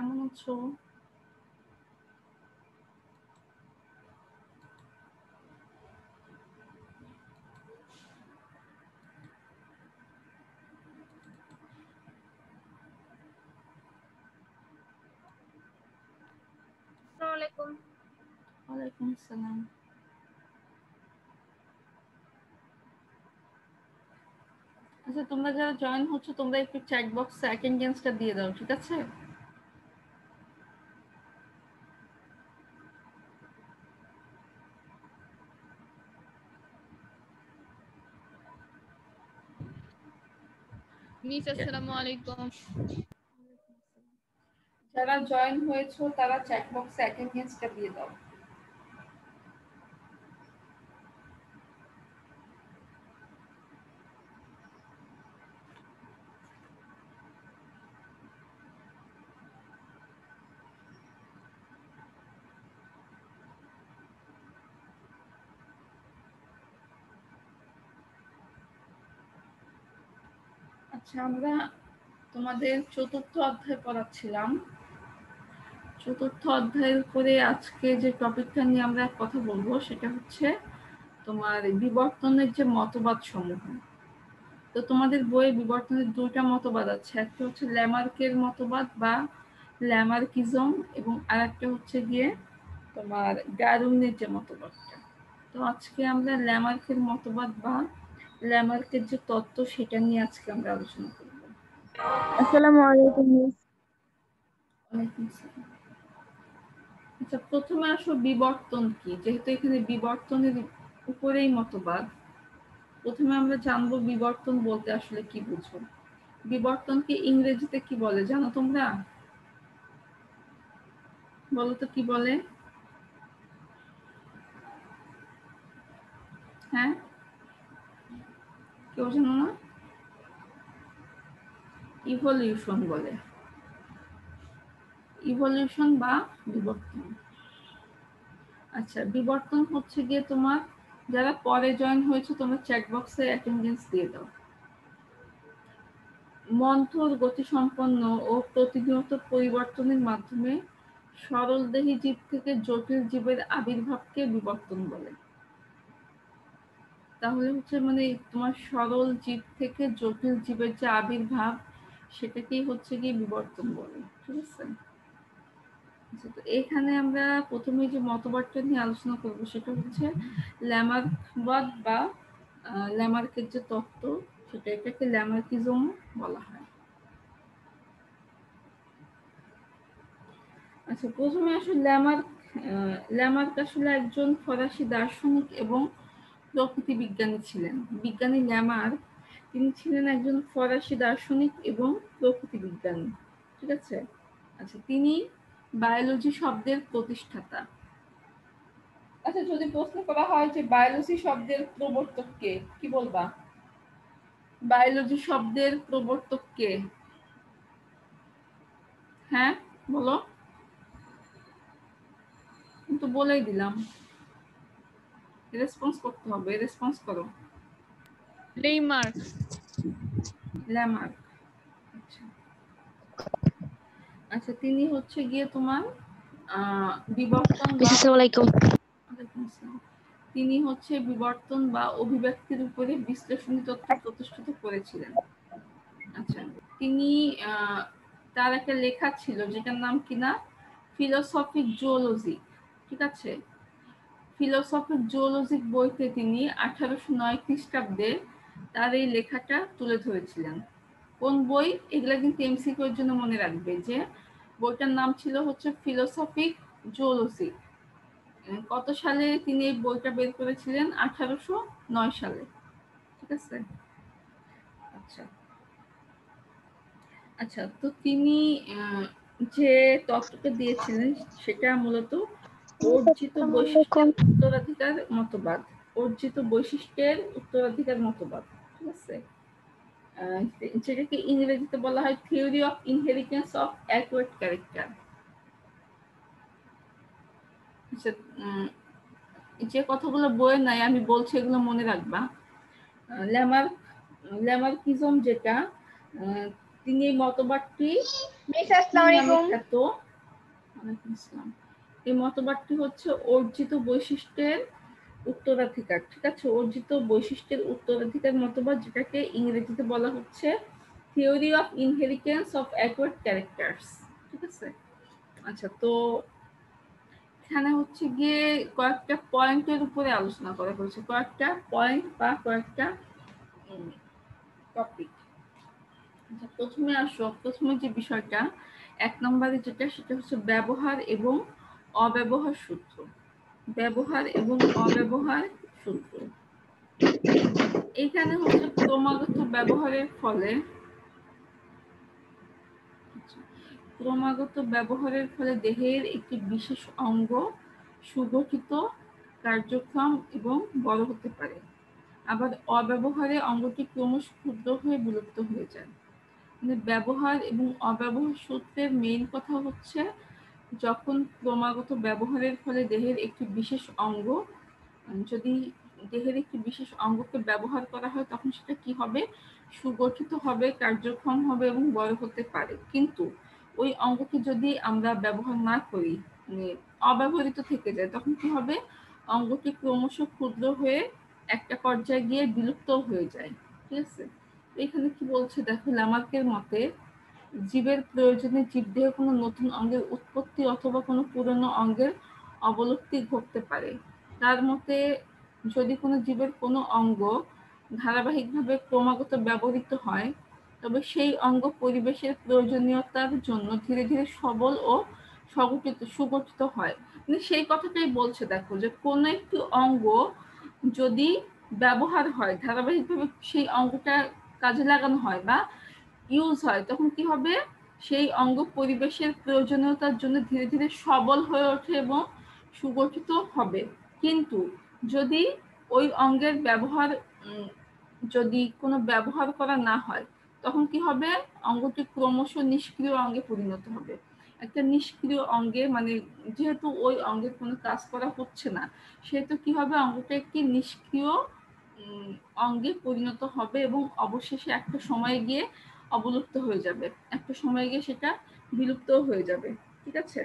কেমন আছো আসসালামাইকুম ওয়ালাইকুম আসসালাম আচ্ছা তোমরা যারা জয়েন হচ্ছ তোমরা একটু চ্যাট বক্সে অ্যাটেন্ডেন্সটা দিয়ে দাও ঠিক আছে? মিস আসসালামু আলাইকুম যারা জয়েন হয়েছো তারা চ্যাট বক্সে অ্যাটেন্ডেন্সটা দিয়ে দাও। আচ্ছা আমরা তোমাদের চতুর্থ অধ্যায় পড়াচ্ছিলাম। চতুর্থ অধ্যায়ের উপরে আজকে যে টপিকটা নিয়ে আমরা এক কথা বলব, সেটা হচ্ছে তোমার বিবর্তনের যে মতবাদ সমূহ তো তোমাদের বইয়ে বিবর্তনের দুইটা মতবাদ আছে, একটা হচ্ছে ল্যামার্কের মতবাদ বা ল্যামার্কিজম এবং আর একটা হচ্ছে গিয়ে তোমার ডারুইনের যে মতবাদটা। তো আজকে আমরা ল্যামার্কের মতবাদ বা ল্যামার্কের যে তত্ত্ব সেটা নিয়ে আজকে আমরা আলোচনা করব। আসসালামু আলাইকুম। আচ্ছা প্রথমে আসো বিবর্তন কি? যেহেতু এখানে বিবর্তনের উপরেই মতবাদ প্রথমে আমরা জানব বিবর্তন বলতে আসলে কি বুঝো বিবর্তনকে ইংরেজিতে কি বলে জানো তোমরা? বলো তো কি বলে? হ্যাঁ? কেউ জানো না ইভলিউশন বলে। ইভলিউশন বা বিবর্তন। আচ্ছা বিবর্তন হচ্ছে গিয়ে তোমার যারা পরে জয়েন হয়েছে, তোমরা চ্যাট বক্সে অ্যাটেন্ডেন্স দিয়ে দাও। মন্থর গতিসম্পন্ন ও প্রতিনিয়ত পরিবর্তনের মাধ্যমে সরলদেহী জীব থেকে জটিল জীবের আবির্ভাবকে বিবর্তন বলে। তাহলে হচ্ছে মানে তোমার সরল জীব থেকে জটিল জীবের যে আবির্ভাব সেটাকেই হচ্ছে গিয়ে বিবর্তন বলে ঠিক আছে? আচ্ছা, তো এখানে আমরা প্রথমে যে মতবাদটা নিয়ে আলোচনা করব সেটা হচ্ছে ল্যামার্কবাদ বা ল্যামার্কের যে তত্ত্ব সেটা এটাকে ল্যামার্কিজম বলা হয়। আচ্ছা প্রথমে আসলে ল্যামার্ক ল্যামার্ক আসলে একজন ফরাসি দার্শনিক এবং প্রকৃতি বিজ্ঞানী ছিলেন। বিজ্ঞানী ল্যামার্ক তিনি ছিলেন একজন ফরাসি দার্শনিক এবং প্রকৃতি বিজ্ঞানী, ঠিক আছে? আচ্ছা তিনি বায়োলজি শব্দের প্রতিষ্ঠাতা। আচ্ছা যদি প্রশ্ন করা হয় যে বায়োলজি শব্দের প্রবর্তক কে, কি বলবা? বায়োলজি শব্দের প্রবর্তক কে? হ্যাঁ বলো। তো বলেই দিলাম। রেসপন্স করতে হবে রেসপন্স করো। ল্যামার্ক আচ্ছা। আচ্ছা তিনি হচ্ছে গিয়ে তোমার বিবর্তন বা আসসালামু আলাইকুম। তিনি হচ্ছে বিবর্তন বা অভিব্যক্তির উপরে বিশ্লেষণী তথ্য প্রতিষ্ঠিত করেছিলেন। আচ্ছা তিনি আহ, তার একটা লেখা ছিল যেটার নাম কিনা ফিলোসফিক জুওলজি ঠিক আছে? ফিলোসফিক জুওলজিক বইতে তিনি আঠারোশো নয় খ্রিস্টাব্দে তার এই লেখাটা তুলে ধরেছিলেন। কোন বই? এগুলা কিন্তু এমসিকিউ এর জন্য মনে রাখবে যে বইটার নাম ছিল হচ্ছে ফিলোসফিক জুওলজি। কত সালে তিনি এই বইটা বের করেছিলেন? আঠারোশো নয় সালে। ঠিক আছে? আচ্ছা। আচ্ছা তো তিনি যে তত্ত্বটা দিয়েছিলেন সেটা মূলত অর্জিত বৈশিষ্ট্যের উত্তরাধিকার মতবাদ। অর্জিত বৈশিষ্ট্যের উত্তরাধিকার মতবাদ ঠিক আছে? ইংরেজিতে বলা হয় theory of inheritance of acquired character. আচ্ছা, যে কথাগুলো বইয়ে নাই আমি বলছি এগুলো মনে রাখবা। আহ, ল্যামার ল্যামার্কিজম যেটা তিনি মতবাদটি খ্যাত। এই মতবাদটি হচ্ছে অর্জিত বৈশিষ্ট্যের উত্তরাধিকার, ঠিক আছে? অর্জিত বৈশিষ্ট্যের উত্তরাধিকার মতবাদ যেটাকে ইংরেজিতে বলা হচ্ছে theory of inheritance of acquired characters ঠিক আছে? আচ্ছা তো এখানে হচ্ছে গিয়ে কয়েকটা পয়েন্টের উপরে আলোচনা করা হয়েছে। কয়েকটা পয়েন্ট বা কয়েকটা টপিক আচ্ছা প্রথমে আসো। প্রথমে যে বিষয়টা, এক নম্বরে যেটা, সেটা হচ্ছে ব্যবহার এবং অব্যবহার সূত্র। ব্যবহার এবং অব্যবহার সূত্র। এইখানে হচ্ছে ক্রমাগত ব্যবহারের ফলে ক্রমাগত ব্যবহারের ফলে দেহের একটি বিশেষ অঙ্গ সুগঠিত কার্যক্রম এবং বড় হতে পারে। আবার অব্যবহারে অঙ্গটি ক্রমশ ক্ষুদ্র হয়ে বিলুপ্ত হয়ে যায়। মানে ব্যবহার এবং অব্যবহার সূত্রের মেইন কথা হচ্ছে যখন ক্রমাগত ব্যবহারের ফলে দেহের একটি বিশেষ অঙ্গ যদি দেহের একটি বিশেষ অঙ্গকে ব্যবহার করা হয়, তখন সেটা কি হবে? সুগঠিত হবে, কার্যক্ষম হবে এবং বড় হতে পারে। কিন্তু ওই অঙ্গকে যদি আমরা ব্যবহার না করি মানে অব্যবহৃত থেকে যায়, তখন কি হবে? অঙ্গটি ক্রমশ ক্ষুদ্র হয়ে একটা পর্যায়ে গিয়ে বিলুপ্ত হয়ে যায়। ঠিক আছে? এখানে কি বলছে? দেখো, লামার্কের মতে জীবের প্রয়োজনে জীবদেহে কোনো নতুন অঙ্গের উৎপত্তি অথবা কোনো পুরনো অঙ্গের অবলুপ্তি ঘটতে পারে। তার মতে, যদি কোনো জীবের কোনো অঙ্গ ধারাবাহিকভাবে ক্রমাগত ব্যবহৃত হয়, তবে সেই অঙ্গ পরিবেশের প্রয়োজনীয়তার জন্য ধীরে ধীরে সবল ও সংগঠিত, সুগঠিত হয়। মানে সেই কথাটাই বলছে, দেখো, যে কোনো একটি অঙ্গ যদি ব্যবহার হয়, ধারাবাহিকভাবে সেই অঙ্গটা কাজে লাগানো হয় বা ইউজ হয়, তখন কি হবে? সেই অঙ্গ পরিবেশের প্রয়োজনীয়তার জন্য ধীরে ধীরে সবল হয়ে ওঠে এবং সুগঠিত হবে। কিন্তু যদি ওই অঙ্গের ব্যবহার যদি কোনো ব্যবহার করা না হয়, তখন কি হবে? অঙ্গটি ক্রমশ নিষ্ক্রিয় অঙ্গে পরিণত হবে। একটা নিষ্ক্রিয় অঙ্গে মানে যেহেতু ওই অঙ্গের কোনো কাজ করা হচ্ছে না, সেহেতু কি হবে? অঙ্গটা একটি নিষ্ক্রিয় অঙ্গে পরিণত হবে এবং অবশেষে একটা সময় গিয়ে অবলুপ্ত হয়ে যাবে। একটা সময় গিয়ে সেটা বিলুপ্ত হয়ে যাবে। ঠিক আছে?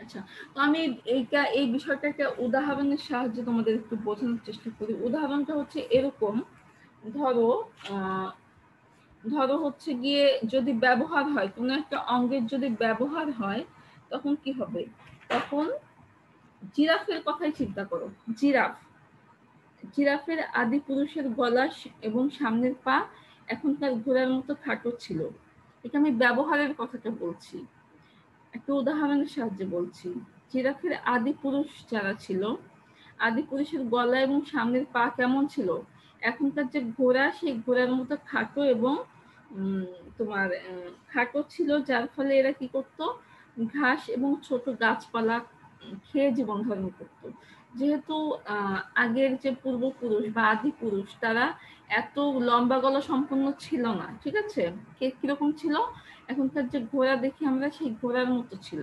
আচ্ছা তো আমি এইটা, এই বিষয়টা একটা উদাহরণের সাহায্যে তোমাদের একটু বোঝানোর চেষ্টা করি। উদাহরণটা হচ্ছে এরকম, ধরো ধরো হচ্ছে গিয়ে যদি ব্যবহার হয়, কোনো একটা অঙ্গের যদি ব্যবহার হয়, তখন কি হবে? তখন জিরাফের কথাই চিন্তা করো। জিরাফ, জিরাফের আদি পুরুষের গলা এবং সামনের পা এখনকার ঘোড়ার মতো খাটো ছিল। এটা আমি ব্যবহারের কথাটা বলছি। একটা উদাহরণের সাহায্যে বলছি। জিরাফের আদি পুরুষ যারা ছিল, আদি পুরুষের গলা এবং সামনের পা কেমন ছিল? এখনকার যে ঘোড়া, সেই ঘোড়ার মতো খাটো এবং তোমার খাটো ছিল, যার ফলে এরা কি করত? ঘাস এবং ছোট গাছপালা খেয়ে জীবন ধারণ করত। যেহেতু আগের যে পূর্বপুরুষ বা আদি পুরুষ, তারা এত লম্বা গলা সম্পন্ন ছিল না ঠিক আছে? কে কীরকম ছিল? এখনকার যে ঘোড়া দেখি আমরা সেই ঘোড়ার মতো ছিল।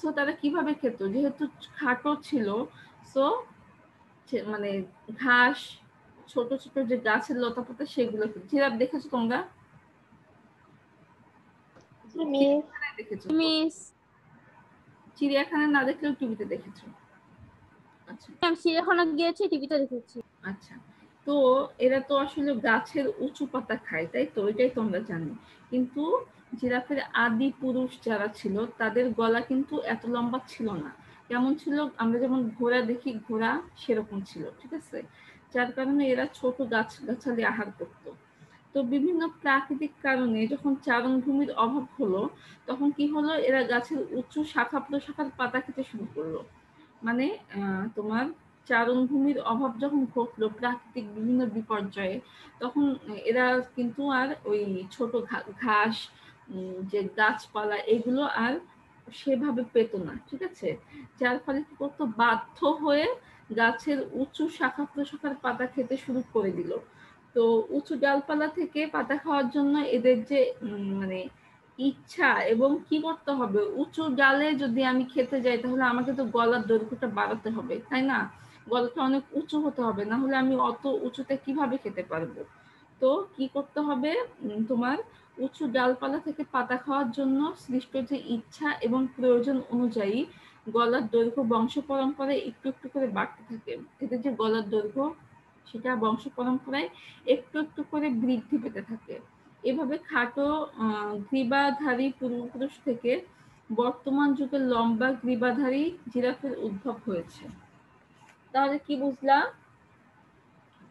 সো তারা কীভাবে খেত? যেহেতু খাটো ছিল সো মানে ঘাস ছোট ছোট যে গাছের লতা পাতা সেগুলো জিরাফ দেখেছ তোমরা? দেখেছ চিড়িয়াখানা না দেখলেও টিভিতে দেখেছ। আচ্ছা। চিড়িয়াখানা গিয়েছি টিভিতে দেখেছি। আচ্ছা। তো এরা তো আসলে গাছের উঁচু পাতা খায়, তাই তো? এটাই তোমরা জানি। কিন্তু জিরাফের আদি পুরুষ যারা ছিল, তাদের গলা কিন্তু এত লম্বা ছিল না। কেমন ছিল? আমরা যেমন ঘোড়া দেখি, ঘোড়া সেরকম ছিল, ঠিক আছে? যার কারণে এরা ছোট গাছ গাছালি আহার করত। তো বিভিন্ন প্রাকৃতিক কারণে যখন চারণভূমির অভাব হলো, তখন কি হলো? এরা গাছের উঁচু শাখা প্রশাখার পাতা খেতে শুরু করল। মানে তোমার চারণভূমির অভাব যখন ঘটলো প্রাকৃতিক বিভিন্ন বিপর্যয়ে, তখন এরা কিন্তু আর ওই ছোট ঘাস যে গাছপালা এগুলো আর সেভাবে পেত না, ঠিক আছে? যার ফলে কি করতো? বাধ্য হয়ে গাছের উঁচু শাখা প্রশাখার পাতা খেতে শুরু করে দিল। তো উঁচু ডালপালা থেকে পাতা খাওয়ার জন্য এদের যে মানে ইচ্ছা এবং কি করতে হবে? উঁচু ডালে যদি আমি খেতে যাই তাহলে আমাকে তো গলার দৈর্ঘ্যটা বাড়াতে হবে, তাই না? গলাটা অনেক উঁচু হতে হবে, না হলে আমি অত উঁচুতে কীভাবে খেতে পারব? তো কি করতে হবে? তোমার উঁচু ডালপালা থেকে পাতা খাওয়ার জন্য সৃষ্ট যে ইচ্ছা এবং প্রয়োজন অনুযায়ী গলার দৈর্ঘ্য বংশ পরম্পরায় একটু একটু করে বাড়তে থাকে। এদের যে গলার দৈর্ঘ্য, সেটা বংশ পরম্পরায় একটু একটু করে বৃদ্ধি পেতে থাকে। এভাবে খাটো গ্রীবাধারী পূর্বপুরুষ থেকে বর্তমান যুগে লম্বা গ্রীবাধারী জিরাফের উদ্ভব হয়েছে। তাহলে কি বুঝলাম?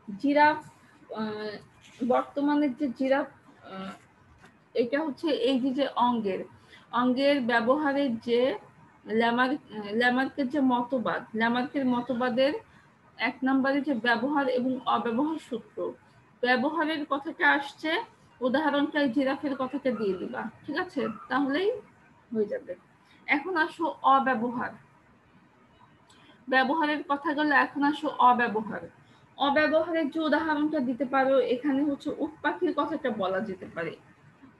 জিরাফ আহ, বর্তমানের যে জিরাফ এটা হচ্ছে এই যে যে অঙ্গের অঙ্গের ব্যবহারের যে ল্যামার ল্যামার্কের যে মতবাদ ল্যামার্কের মতবাদের এক নম্বরে যে ব্যবহার এবং অব্যবহার সূত্র। ব্যবহারের কথাটা আসছে উদাহরণটা জিরাফের কথাটা দিয়ে দিবা ঠিক আছে? তাহলেই হয়ে যাবে। এখন আসো অব্যবহার। ব্যবহারের কথা গেলে এখন আসো অব্যবহার। অব্যবহারের যে উদাহরণটা দিতে পারো, এখানে হচ্ছে উট পাখির কথাটা বলা যেতে পারে।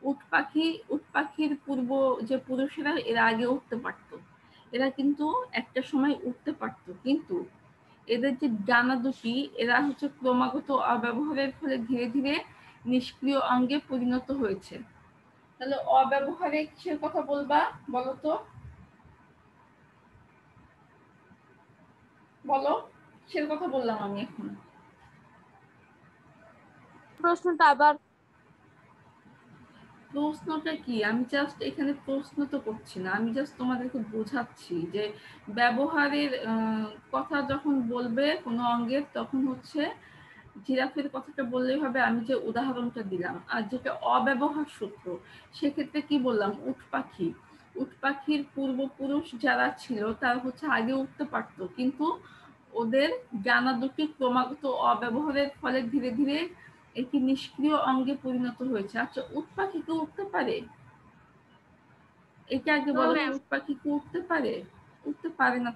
উট পাখি, উট পাখির পূর্ব যে পুরুষেরা, এরা আগে উঠতে পারতো। এরা কিন্তু একটা সময় উঠতে পারতো। কিন্তু এদের যে ডানা দুটি, এরা হচ্ছে ক্রমাগত অব্যবহারের ফলে ধীরে ধীরে নিষ্ক্রিয় অঙ্গে পরিণত হয়েছে। তাহলে অব্যবহারে কিসের কথা বলবা বলো বলো কিসের কথা বললাম আমি এখন। প্রশ্নটা আবার? প্রশ্নটা কি? আমি জাস্ট এখানে প্রশ্ন তো করছি না আমি জাস্ট তোমাদেরকে বোঝাচ্ছি যে ব্যবহারের কথা যখন বলবে কোনো অঙ্গের তখন হচ্ছে জিরাফের কথাটা বললেই হবে আমি যে উদাহরণটা দিলাম। আর যেটা অব্যবহার সূত্র সেক্ষেত্রে কি বললাম? উট পাখি। উট পাখির পূর্বপুরুষ যারা ছিল তারা হচ্ছে আগে উঠতে পারতো। কিন্তু ওদের জানা দুটি ক্রমাগত অব্যবহারের ফলে ধীরে ধীরে একটি নিষ্ক্রিয় অঙ্গে পরিণত হয়েছে। আচ্ছা উট পাখি কি উঠতে পারে? এটা আগে বলো. উট পাখি কি উঠতে পারে? উঠতে পারে না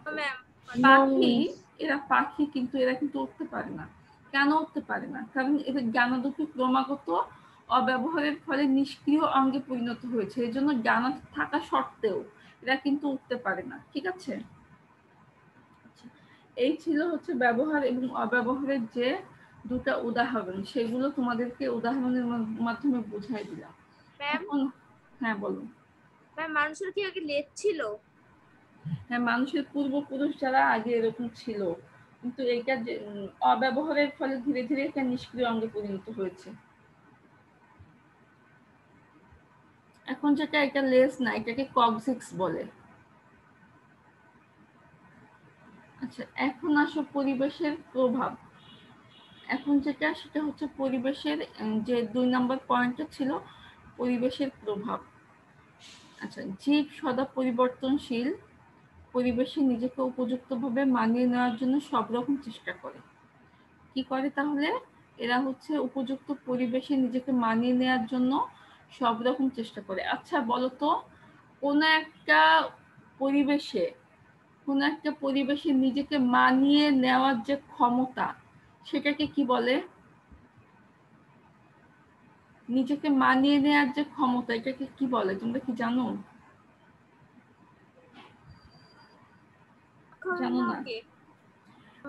পাখি এরা পাখি কিন্তু এরা কিন্তু উঠতে পারে না। কেন উঠতে পারে না? কারণ এদের জ্ঞানা দুটি ক্রমাগত অব্যবহারের ফলে নিষ্ক্রিয় অঙ্গে পরিণত হয়েছে। এই জন্য জ্ঞানা থাকা সত্ত্বেও এরা কিন্তু উঠতে পারে না ঠিক আছে? আচ্ছা, এই ছিল হচ্ছে ব্যবহার এবং অব্যবহারের যে দুটা উদাহরণ সেগুলো তোমাদেরকে উদাহরণের মাধ্যমে বুঝাই দিলাম। হ্যাঁ বলো। ম্যাম মানুষের কি আগে লেজ ছিল? হ্যাঁ মানুষের পূর্বপুরুষ যারা আগে এরকম ছিল কিন্তু এইটা যে অব্যবহারের ফলে ধীরে ধীরে এটা নিষ্ক্রিয় অঙ্গে পরিণত হয়েছে। এখন যেটা এটা লেস না, এটাকে কগজিক্স বলে। আচ্ছা এখন আসো পরিবেশের প্রভাব। এখন যেটা, সেটা হচ্ছে পরিবেশের যে দুই নম্বর পয়েন্টটা ছিল, পরিবেশের প্রভাব। আচ্ছা জীব সদা পরিবর্তনশীল, পরিবেশে নিজেকে উপযুক্তভাবে মানিয়ে নেওয়ার জন্য সব রকম চেষ্টা করে। কি করে তাহলে? এরা হচ্ছে উপযুক্ত পরিবেশে নিজেকে মানিয়ে নেওয়ার জন্য সব রকম চেষ্টা করে। আচ্ছা বলো তো কোন একটা পরিবেশে কোন একটা পরিবেশে নিজেকে মানিয়ে নেওয়ার যে ক্ষমতা সেটাকে কি বলে? নিজেকে মানিয়ে নেওয়ার যে ক্ষমতা এটাকে কি বলে? তোমরা কি জানো? জানো না।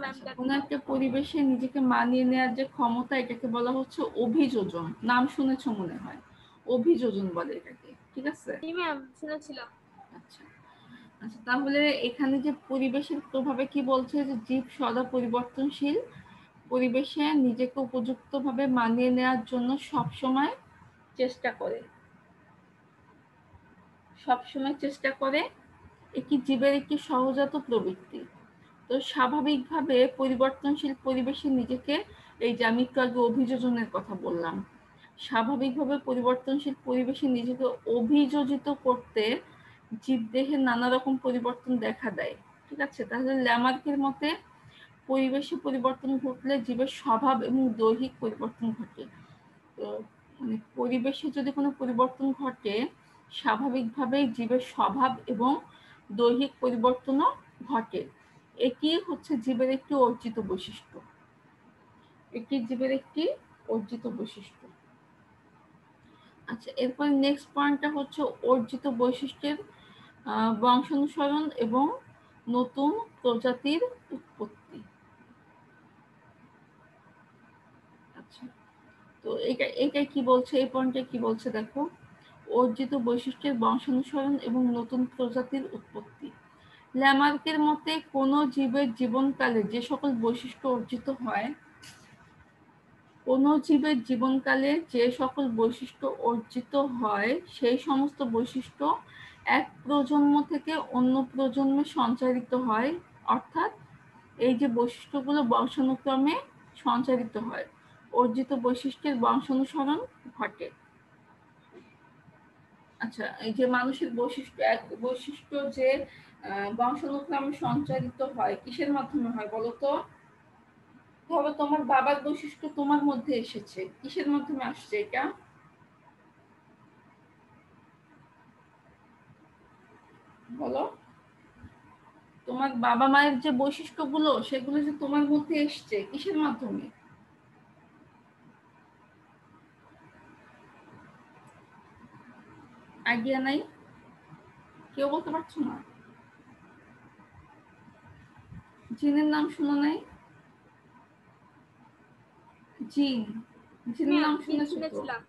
আচ্ছা, কোনো একটা পরিবেশে নিজেকে মানিয়ে নেওয়ার যে ক্ষমতা এটাকে বলা হচ্ছে অভিযোজন। নাম শুনেছো মনে হয়। অভিযোজন বলে এটাকে ঠিক আছে? শুনেছিলাম। আচ্ছা। আচ্ছা তাহলে এখানে যে পরিবেশের প্রভাবে কি বলছে যে জীব সদা পরিবর্তনশীল? পরিবেশে নিজেকে উপযুক্তভাবে মানিয়ে নেওয়ার জন্য সব সময় চেষ্টা করে। সব সময় চেষ্টা করে একটি জীবের একটি সহজাত প্রবৃত্তি। তো স্বাভাবিকভাবে পরিবর্তনশীল পরিবেশে নিজেকে এই যে আমি একটু আগে অভিযোজনের কথা বললাম স্বাভাবিকভাবে পরিবর্তনশীল পরিবেশে নিজেকে অভিযোজিত করতে জীবদেহে নানা রকম পরিবর্তন দেখা দেয়। ঠিক আছে? তাহলে ল্যামার্কের মতে পরিবেশে পরিবর্তন ঘটলে জীবের স্বভাব এবং দৈহিক পরিবর্তন ঘটে। তো মানে পরিবেশে যদি কোনো পরিবর্তন ঘটে, স্বাভাবিকভাবেই জীবের স্বভাব এবং দৈহিক পরিবর্তনও ঘটে। এটি হচ্ছে জীবের একটি অর্জিত বৈশিষ্ট্য। এটি জীবের একটি অর্জিত বৈশিষ্ট্য। আচ্ছা এরপর নেক্সট পয়েন্টটা হচ্ছে অর্জিত বৈশিষ্ট্যের বংশানুসরণ এবং নতুন প্রজাতির উৎপত্তি। আচ্ছা তো এটা এটাই কি বলছে? এই পয়েন্টে কি বলছে দেখো? অর্জিত বৈশিষ্ট্যের বংশানুসরণ এবং নতুন প্রজাতির উৎপত্তি। ল্যামার্কের মতে কোনো জীবের জীবনকালে যে সকল বৈশিষ্ট্য অর্জিত হয় কোনো জীবের জীবনকালে যে সকল বৈশিষ্ট্য অর্জিত হয়, সেই সমস্ত বৈশিষ্ট্য এক প্রজন্ম থেকে অন্য প্রজন্মে সঞ্চারিত হয়। অর্থাৎ এই যে বৈশিষ্ট্যগুলো বংশানুক্রমে সঞ্চারিত হয়, অর্জিত বৈশিষ্ট্যের বংশানুসরণ ঘটে। আচ্ছা এই যে মানুষের বৈশিষ্ট্য, এক বৈশিষ্ট্য যে বংশানুক্রমে সঞ্চারিত হয়, কিসের মাধ্যমে হয় বলো তো ধরো তোমার বাবার বৈশিষ্ট্য তোমার মধ্যে এসেছে। কিসের মাধ্যমে আসছে এটা? বলো। তোমার বাবা মায়ের যে বৈশিষ্ট্যগুলো, সেগুলো যে তোমার মধ্যে এসছে, কিসের মাধ্যমে? আইডিয়া নাই? কেউ বলতে পারছ না? জিনের নাম শোনো নাই? নাম শুনেছো তো। শুনেছিলাম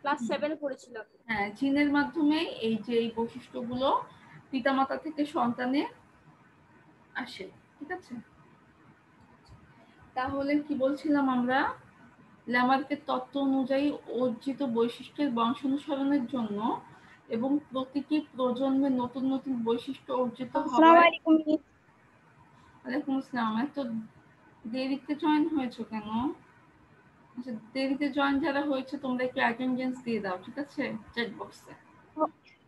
ক্লাস সেভেনে পড়েছিলাম। হ্যাঁ জিনের মাধ্যমে এই যে এই বৈশিষ্ট্যগুলো পিতামাতা থেকে সন্তানে আসে ঠিক আছে? তাহলে কি বলছিলাম আমরা? ল্যামার্কের তত্ত্ব অনুযায়ী অর্জিত বৈশিষ্ট্যের বংশানুসরণের জন্য এবং প্রতিটি প্রজন্মে নতুন নতুন বৈশিষ্ট্য অর্জিত আলাইকুম। ওয়ালাইকুম আসসালাম। এত দেরিতে জয়েন হয়েছো কেন? আচ্ছা দেরিতে জয়েন যারা হয়েছে তোমরা একটু অ্যাটেন্ডেন্স দিয়ে দাও ঠিক আছে? চ্যাট বক্সে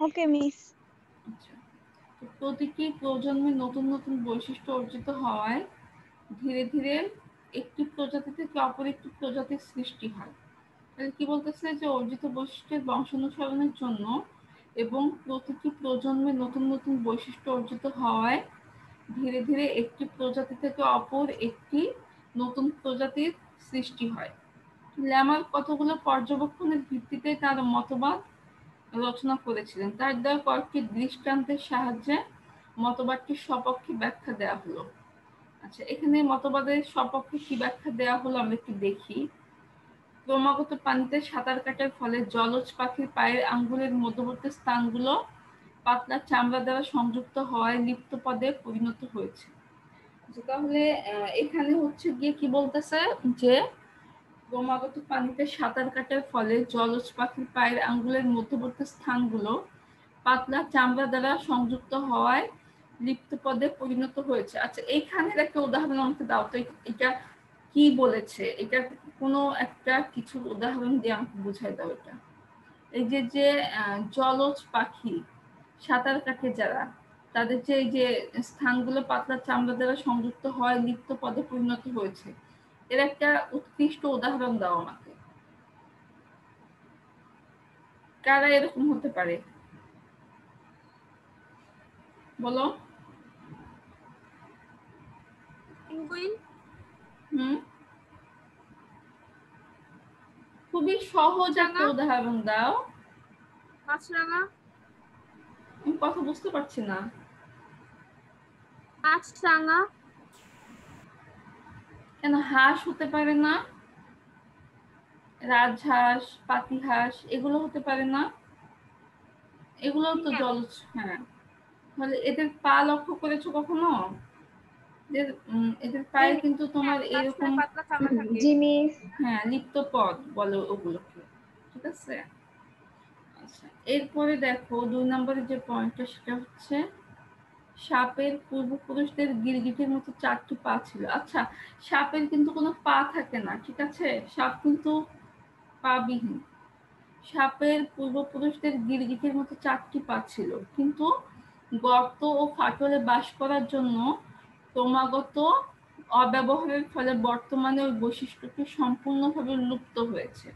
ওকে মিস আচ্ছা প্রতিটি প্রজন্মে নতুন নতুন বৈশিষ্ট্য অর্জিত হওয়ায় ধীরে ধীরে একটি প্রজাতি থেকে অপর একটি প্রজাতির সৃষ্টি হয়? তাহলে কি বলতেছে যে অর্জিত বৈশিষ্ট্যের বংশানুসরণের জন্য এবং প্রতিটি প্রজন্মে নতুন নতুন বৈশিষ্ট্য অর্জিত হওয়ায় ধীরে ধীরে একটি প্রজাতি থেকে অপর একটি নতুন প্রজাতির সৃষ্টি হয়। ল্যামার কতগুলো পর্যবেক্ষণের ভিত্তিতে তার মতবাদ রচনা করেছিলেন। তার দেওয়া কয়েকটি দৃষ্টান্তের সাহায্যে মতবাদটির সপক্ষে ব্যাখ্যা দেওয়া হলো। আচ্ছা এখানে মতবাদের সপক্ষে কি ব্যাখ্যা দেওয়া হলো আমরা একটু দেখি। ক্রমাগত পানিতে সাঁতার কাটার ফলে জলজ পাখির পায়ের আঙ্গুলের মধ্যবর্তী স্থানগুলো পাতলা চামড়া দ্বারা সংযুক্ত হওয়ায় লিপ্ত পদে পরিণত হয়েছে। আচ্ছা, তাহলে এখানে হচ্ছে গিয়ে কি বলতেছে যে ক্রমাগত পানিতে সাঁতার কাটার ফলে জলজ পাখির পায়ের আঙ্গুলের মধ্যবর্তী স্থানগুলো পাতলা চামড়া দ্বারা সংযুক্ত হওয়ায় লিপ্ত পদে পরিণত হয়েছে। আচ্ছা এইখানের একটা উদাহরণ আমাকে দাও তো এটা কি বলেছে? এটা কোনো একটা কিছু উদাহরণ দিয়ে আমাকে বুঝাই দাও এটা। এই যে যে জলজ পাখি সাঁতার কাটে যারা, তাদের যে এই যে স্থানগুলো পাতলা চামড়া দ্বারা সংযুক্ত হয় লিপ্ত পদে পরিণত হয়েছে এর একটা উৎকৃষ্ট উদাহরণ দাও আমাকে। কারা এরকম হতে পারে? বলো। পেঙ্গুইন হুম। খুবই সহজ একটা উদাহরণ দাও। মাছরাঙা আমি কথা বুঝতে পারছি না। মাছরাঙা কেন হাঁস হতে পারে না? রাজহাঁস পাতিহাঁস এগুলো হতে পারে না? এগুলো তো হ্যাঁ। জলজ হ্যাঁ। তাহলে এদের পা লক্ষ্য করেছ কখনো? এদের পায়ে কিন্তু তোমার হ্যাঁ, এরকম মাছরাঙা পাতলা চামড়া থাকে জি মিস হ্যাঁ লিপ্ত পদ বলে ওগুলোকে ঠিক আছে? আচ্ছা এরপরে দেখো দুই নম্বরের যে পয়েন্টটা সেটা হচ্ছে সাপের পূর্বপুরুষদের গিরগিটির মতো চারটি পা ছিল। আচ্ছা সাপের কিন্তু কোনো পা থাকে না, ঠিক আছে? সাপ কিন্তু পা বিহীন সাপের পূর্বপুরুষদের গিরগিটির মতো চারটি পা ছিল। কিন্তু গর্ত ও ফাটলে বাস করার জন্য ক্রমাগত অব্যবহারের ফলে বর্তমানে ওই বৈশিষ্ট্যটি সম্পূর্ণভাবে লুপ্ত হয়েছে।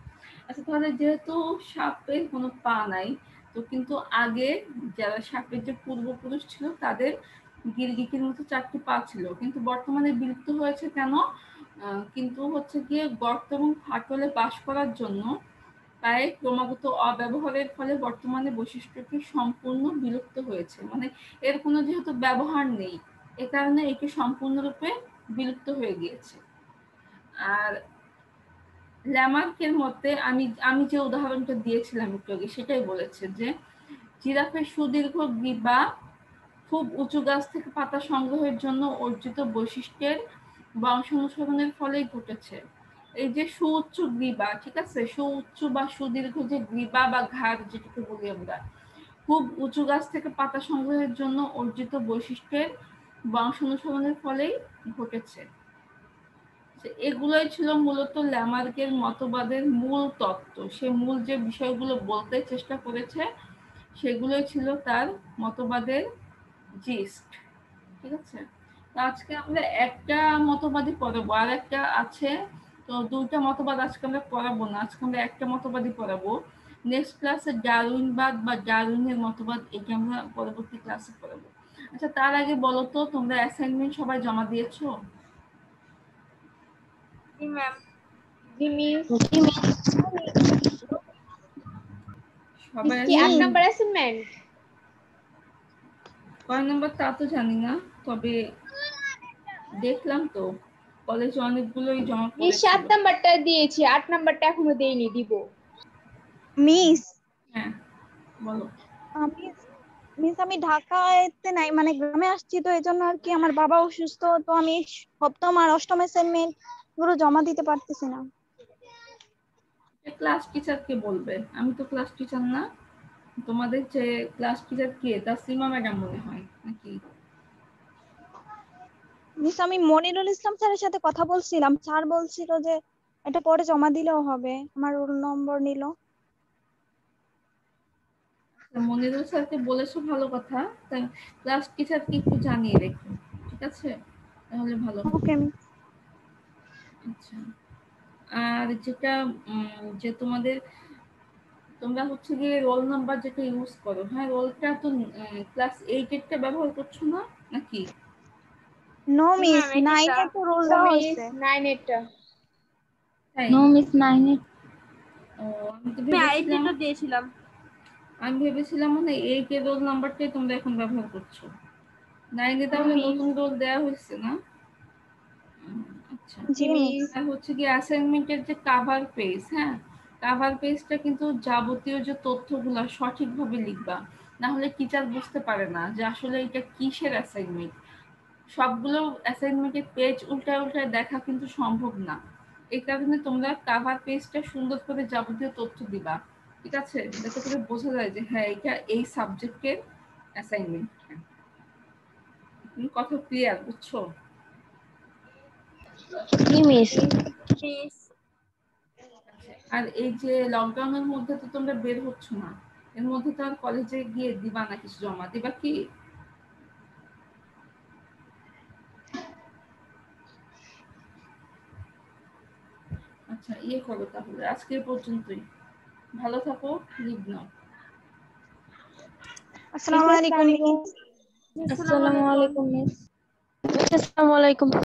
আচ্ছা তাহলে যেহেতু সাপের কোনো পা নাই তো কিন্তু আগে যারা সাপের যে পূর্বপুরুষ ছিল, তাদের গিরগিটির মতো চারটি পা ছিল। কিন্তু বর্তমানে বিলুপ্ত হয়েছে কেন? কিন্তু হচ্ছে গিয়ে গর্ত এবং ফাটলে বাস করার জন্য পায়ে ক্রমাগত অব্যবহারের ফলে বর্তমানে বৈশিষ্ট্যটি সম্পূর্ণ বিলুপ্ত হয়েছে। মানে এর কোনো যেহেতু ব্যবহার নেই, এ কারণে এটি সম্পূর্ণরূপে বিলুপ্ত হয়ে গিয়েছে। আর ল্যামার্কের মতে আমি আমি যে উদাহরণটা দিয়েছিলাম একটু আগে, সেটাই বলেছে যে জিরাফের সুদীর্ঘ গ্রীবা খুব উঁচু গাছ থেকে পাতা সংগ্রহের জন্য অর্জিত বৈশিষ্ট্যের বংশানুসরণের ফলেই ঘটেছে। এই যে সুউচ্চ গ্রীবা ঠিক আছে? সুউচ্চ বা সুদীর্ঘ যে গ্রীবা বা ঘাড় যেটাকে বলি আমরা, খুব উঁচু গাছ থেকে পাতা সংগ্রহের জন্য অর্জিত বৈশিষ্ট্যের বংশানুসরণের ফলেই ঘটেছে। এগুলোই ছিল মূলত ল্যামার্কের মতবাদের মূল তত্ত্ব। সে মূল যে বিষয়গুলো বলতে চেষ্টা করেছে, সেগুলোই ছিল তার মতবাদের জিস্ট। ঠিক আছে? আজকে আমরা একটা মতবাদই পড়াবো। আর একটা আছে, তো দুইটা মতবাদ আজকে আমরা পড়াবো না। আজকে আমরা একটা মতবাদই পড়াবো। নেক্সট ক্লাসে ডারউইনবাদ বা ডারউইনের মতবাদ, এটা আমরা পরবর্তী ক্লাসে পড়াবো। আচ্ছা তার আগে বলো তো, তোমরা অ্যাসাইনমেন্ট সবাই জমা দিয়েছ? জি ম্যাম জি মিস সবাই কি আট নাম্বার অ্যাসাইনমেন্ট কয় নাম্বার তা তো জানি না তবে দেখলাম তো। কলেজে অনেকগুলোই জমা এই সাত নাম্বারটা দিয়েছি আট নাম্বারটা এখনও দেইনি দিব। মিস হ্যাঁ বলো। আমি মিস আমি ঢাকাতে নাই মানে গ্রামে আসছি তো এই জন্য আর কি আমার বাবা অসুস্থ তো আমি সপ্তম আর অষ্টম অ্যাসাইনমেন্ট গুলো জমা দিতে পারতেছি না। ক্লাস টিচারকে বলবে? আমি তো ক্লাস টিচার না। তোমাদের যে ক্লাস টিচার কে? তাসলিমা ম্যাডাম মনে হয় নাকি? মিস আমি মনিরুল ইসলাম স্যারের সাথে কথা বলছিলাম। স্যার বলছিল যে এটা পরে জমা দিলেও হবে। আমার রোল নম্বর নিল। মনিরুল স্যারকে বলেছ ভালো কথা। ক্লাস টিচারকে একটু জানিয়ে রেখো ঠিক আছে? তাহলে ভালো। ওকে আচ্ছা। আর যেটা যে তোমাদের তোমরা হচ্ছে গিয়ে রোল নাম্বার যেটা ইউজ করো হ্যাঁ রোলটা তো ক্লাস এইট এরটা ব্যবহার করছ না নাকি? নো মিস নাইনে তা- তো রোল দেওয়া মিস হয়েছে। নাইন এরটা। নো মিস নাইনে ও আমি তো ভেবেছিলাম দিয়েছিলাম। আমি ভেবেছিলাম মানে এইট এর রোল নাম্বারটাই তোমরা এখন ব্যবহার করছ। নাইনে তাহলে নতুন রোল দেওয়া হয়েছে না? আর হচ্ছে কি অ্যাসাইনমেন্টের যে কাভার পেজ হ্যাঁ? কাভার পেজটা কিন্তু যাবতীয় যে তথ্যগুলো সঠিকভাবে লিখবা। না হলে টিচার বুঝতে পারে না যে আসলে এটা কিসের অ্যাসাইনমেন্ট সবগুলো অ্যাসাইনমেন্টের পেজ উল্টায় উল্টায় দেখা কিন্তু সম্ভব না। এই কারণে তোমরা কাভার পেজটা সুন্দর করে যাবতীয় তথ্য দিবা। ঠিক আছে? যাতে করে বোঝা যায় যে হ্যাঁ এটা এই সাবজেক্টের অ্যাসাইনমেন্ট কথা ক্লিয়ার বুঝছ? জি মিস মিস আর এই যে লকডাউনের মধ্যে তো তোমরা বের হচ্ছ না। এর মধ্যে তো আর কলেজে গিয়ে দিবা না কিছু জমা দিবা কি? আচ্ছা ইয়ে করো তাহলে আজকে পর্যন্তই। ভালো থাকো লিভ নাও। আসসালামু আলাইকুম। আসসালামু আলাইকুম। মিস আসসালামু আলাইকুম।